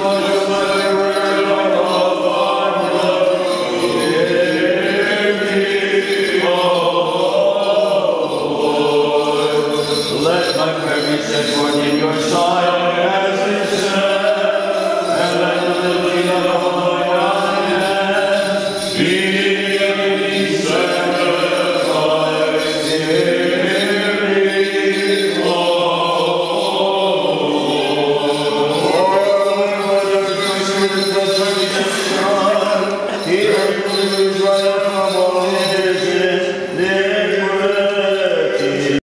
Let my prayer be said forth in your song. Thank you.